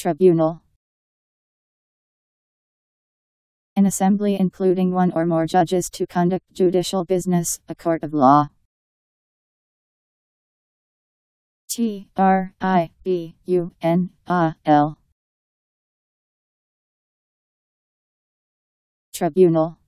Tribunal. An assembly including one or more judges to conduct judicial business, a court of law. T R I B U N A L. Tribunal.